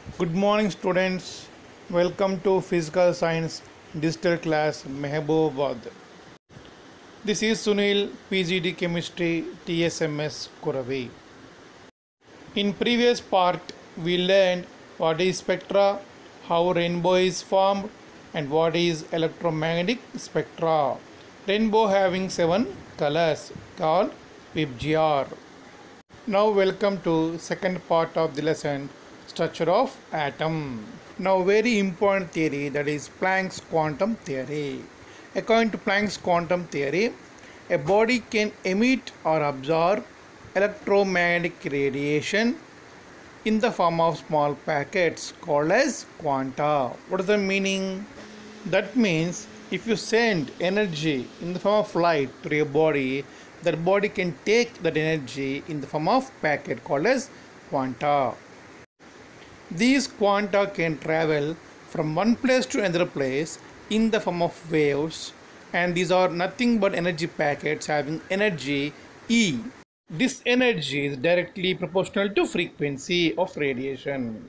Good morning, students. Welcome to Physical Science Digital Class Mahabubabad. This is Sunil, PGD Chemistry, TSMS Kuravi. In previous part, we learned what is spectra, how rainbow is formed, and what is electromagnetic spectra. Rainbow having seven colors called VIBGYOR. Now welcome to second part of the lesson structure of atom. Now very important theory that is Planck's quantum theory. According to Planck's quantum theory, a body can emit or absorb electromagnetic radiation in the form of small packets called as quanta. What is the meaning? That means if you send energy in the form of light to your body, that body can take that energy in the form of packet called as quanta. These quanta can travel from one place to another place in the form of waves and these are nothing but energy packets having energy E. This energy is directly proportional to frequency of radiation.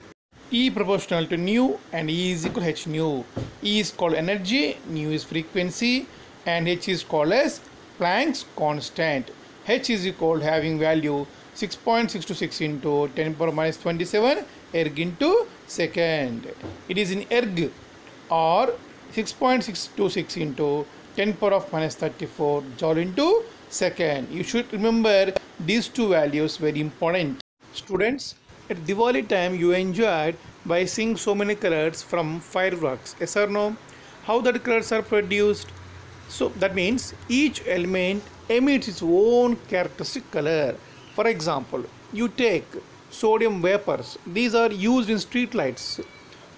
E proportional to nu and E is equal to h nu. E is called energy, nu is frequency and h is called as Planck's constant. h is equal to having value 6.626 into 10 power minus 27 erg into second. It is in erg or 6.626 into 10 power of minus 34 joule into second. You should remember these two values very important. Students, at Diwali time you enjoyed by seeing so many colors from fireworks. Yes or no? How that colors are produced? So that means each element emits its own characteristic color. For example, you take sodium vapors. These are used in street lights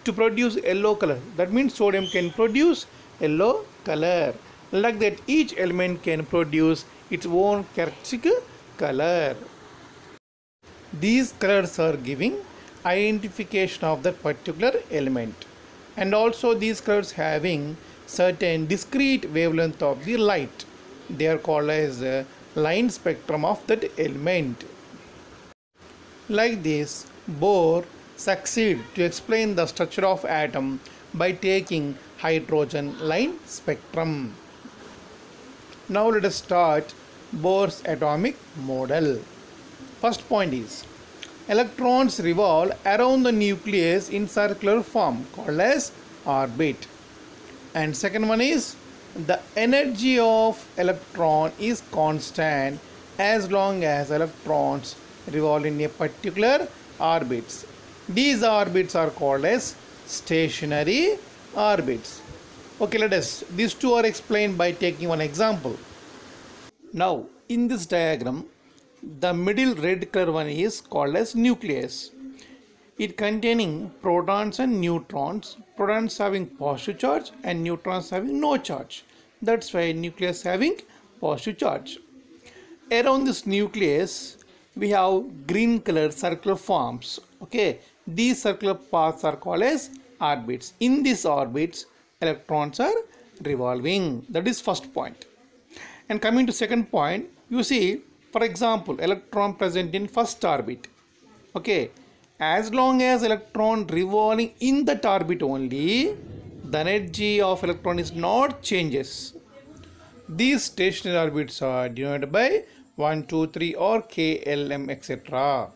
to produce yellow color. That means sodium can produce yellow color. Like that each element can produce its own characteristic color. These colors are giving identification of that particular element. And also these colors having certain discrete wavelength of the light. They are called as uh, line spectrum of that element. Like this, Bohr succeed to explain the structure of atom by taking hydrogen line spectrum. Now let us start Bohr's atomic model. First point is electrons revolve around the nucleus in circular form called as orbit. And second one is the energy of electron is constant as long as electrons revolve in a particular orbits. These orbits are called as stationary orbits. Okay, let us. These two are explained by taking one example. Now, in this diagram, the middle red color one is called as nucleus. It containing protons and neutrons. Protons having positive charge and neutrons having no charge. That's why nucleus having positive charge. Around this nucleus, we have green color circular forms. Okay, these circular paths are called as orbits. In these orbits, electrons are revolving. That is first point. And coming to second point, you see, for example, electron present in first orbit. Okay, as long as electron revolving in that orbit only, the energy of electron is not changes. These stationary orbits are denoted by 1, 2, 3 or KLM etc.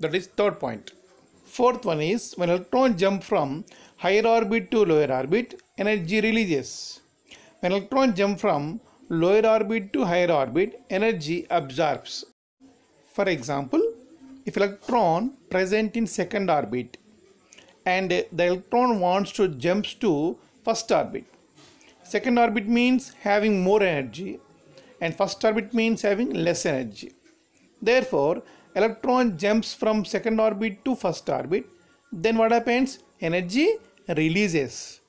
That is third point. Fourth one is when electron jump from higher orbit to lower orbit, energy releases. When electron jump from lower orbit to higher orbit, energy absorbs. For example, if electron present in second orbit and the electron wants to jump to first orbit. Second orbit means having more energy and first orbit means having less energy. Therefore, electron jumps from second orbit to first orbit. Then what happens? Energy releases.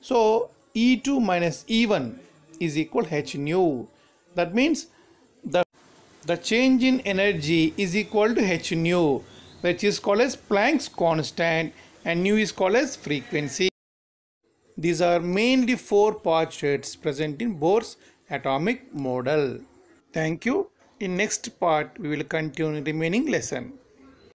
So, E2 minus E1 is equal h nu. That means the, the change in energy is equal to h nu which is called as Planck's constant and nu is called as frequency. These are mainly four postulates present in Bohr's atomic model. Thank you. In next part we will continue remaining lesson.